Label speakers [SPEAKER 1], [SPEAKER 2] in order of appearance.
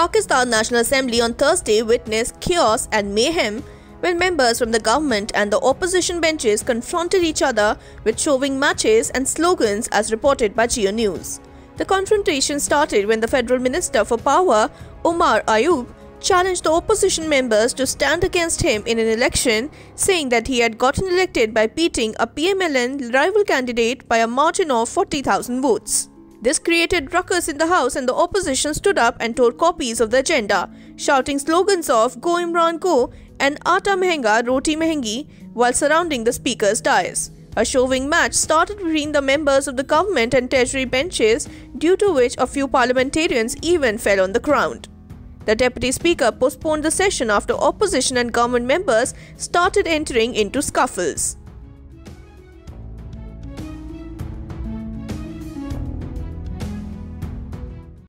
[SPEAKER 1] Pakistan National Assembly on Thursday witnessed chaos and mayhem when members from the government and the opposition benches confronted each other with shoving matches and slogans as reported by Geo News. The confrontation started when the Federal Minister for Power, Omar Ayub, challenged the opposition members to stand against him in an election, saying that he had gotten elected by beating a PMLN rival candidate by a margin of 40,000 votes. This created ruckus in the House and the opposition stood up and tore copies of the agenda, shouting slogans of Go Imran Go and Aata Mehenga Roti Mehengi while surrounding the Speaker's dais. A shoving match started between the members of the government and treasury benches, due to which a few parliamentarians even fell on the ground. The Deputy Speaker postponed the session after opposition and government members started entering into scuffles.